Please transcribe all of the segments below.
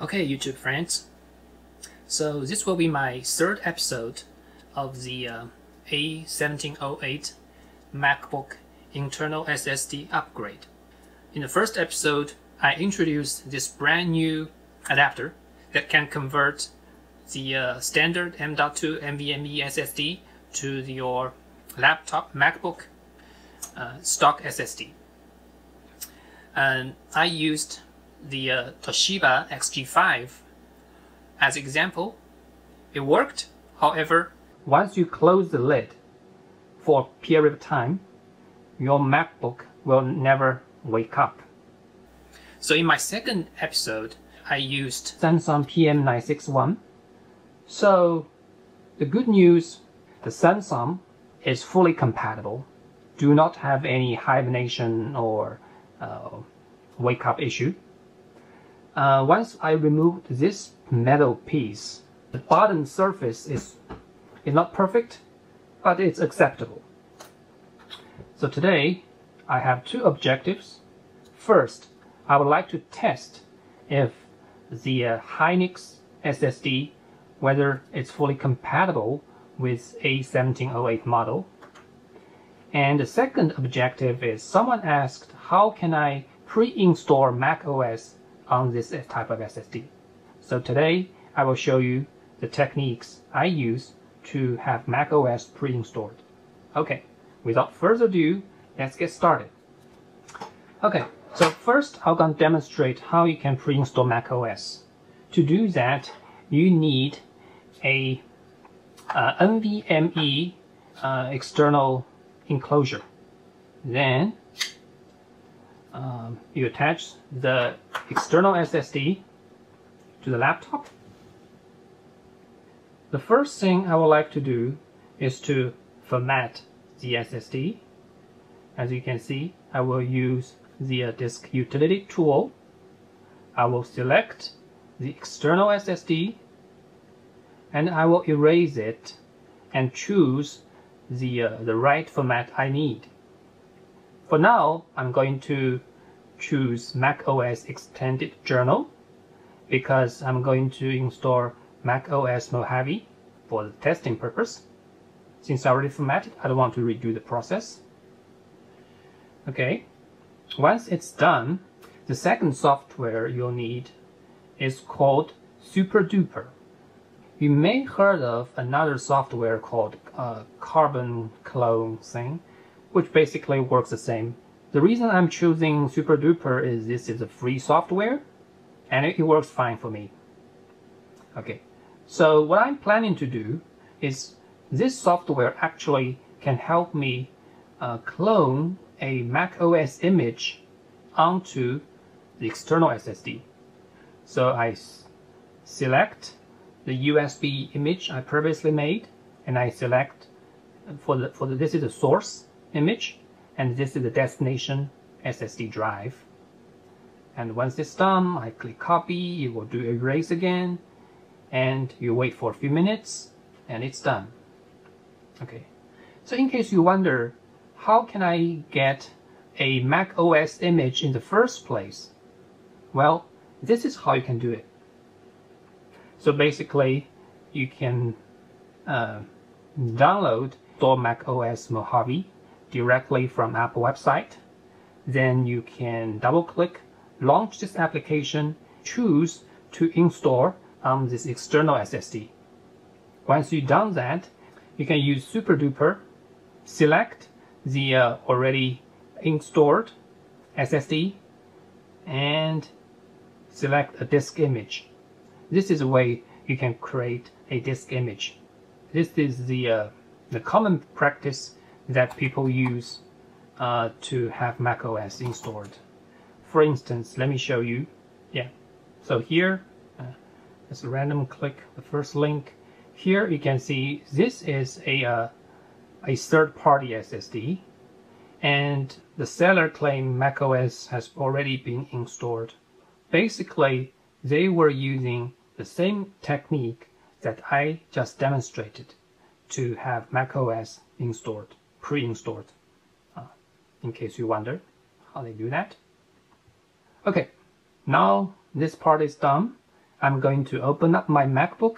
Okay, YouTube friends. So this will be my third episode of the uh, A1708 MacBook internal SSD upgrade. In the first episode, I introduced this brand new adapter that can convert the uh, standard M.2 NVMe SSD to your laptop MacBook uh, stock SSD. And I used the uh, Toshiba XG5 as example. It worked, however, once you close the lid for a period of time, your MacBook will never wake up. So in my second episode, I used Samsung PM961. So the good news, the Samsung is fully compatible. Do not have any hibernation or uh, wake up issue. Uh, once I removed this metal piece, the bottom surface is, is not perfect, but it's acceptable. So today, I have two objectives. First, I would like to test if the uh, Hynix SSD, whether it's fully compatible with A1708 model. And the second objective is someone asked, how can I pre-install macOS on this type of SSD. So today I will show you the techniques I use to have macOS pre-installed. Okay, without further ado, let's get started. Okay, so first I'm going to demonstrate how you can pre-install macOS. To do that, you need a uh, NVMe uh, external enclosure. Then um, you attach the external SSD to the laptop. The first thing I would like to do is to format the SSD. As you can see, I will use the uh, disk utility tool. I will select the external SSD and I will erase it and choose the, uh, the right format I need. For now, I'm going to choose Mac OS Extended Journal because I'm going to install Mac OS Mojave for the testing purpose. Since I already formatted, I don't want to redo the process. Okay, once it's done, the second software you'll need is called SuperDuper. You may heard of another software called uh, Carbon Clone thing, which basically works the same. The reason I'm choosing SuperDuper is this is a free software and it, works fine for me. Okay, so what I'm planning to do is this software actually can help me uh, clone a Mac OS image onto the external SSD. So I select the USB image I previously made and I select for the for the this is the source image and this is the destination SSD drive. And once it's done I click copy it will do erase again and you wait for a few minutes and it's done. Okay. So in case you wonder how can I get a Mac OS image in the first place? Well this is how you can do it. So basically you can uh, download Mac OS Mojave directly from Apple website. Then you can double click, launch this application, choose to install on this external SSD. Once you've done that, you can use SuperDuper, select the uh, already installed SSD, and select a disk image. This is a way you can create a disk image. This is the, uh, the common practice that people use uh, to have macOS installed. For instance, let me show you. Yeah, so here, uh, a random click the first link. Here you can see this is a, uh, a third-party SSD and the seller claim macOS has already been installed. Basically, they were using the same technique that I just demonstrated to have macOS installed pre-installed, uh, in case you wonder how they do that. Okay, now this part is done. I'm going to open up my MacBook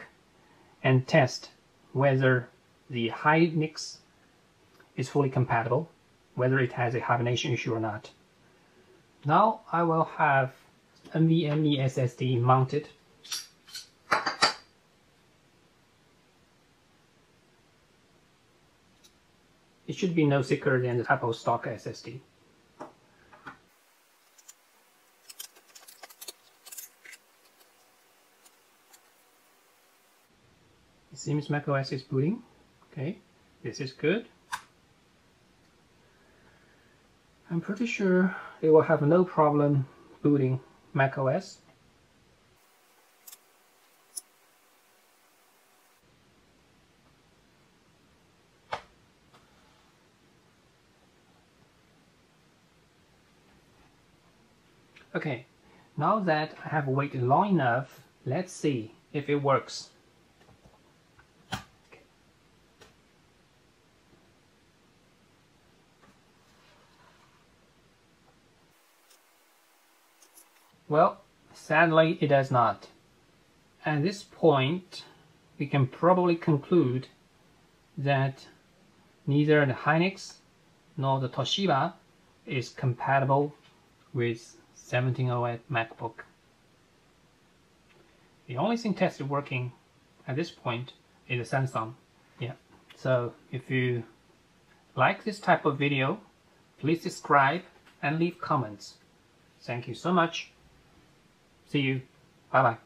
and test whether the Hynix is fully compatible, whether it has a hibernation issue or not. Now I will have NVMe SSD mounted. It should be no thicker than the Apple stock SSD. It seems macOS is booting. Okay, this is good. I'm pretty sure it will have no problem booting macOS. Okay, now that I have waited long enough, let's see if it works. Well, sadly it does not. At this point, we can probably conclude that neither the Hynix nor the Toshiba is compatible with 1708 MacBook. The only thing tested working at this point is the Samsung. Yeah. So if you like this type of video, please subscribe and leave comments. Thank you so much. See you. Bye bye.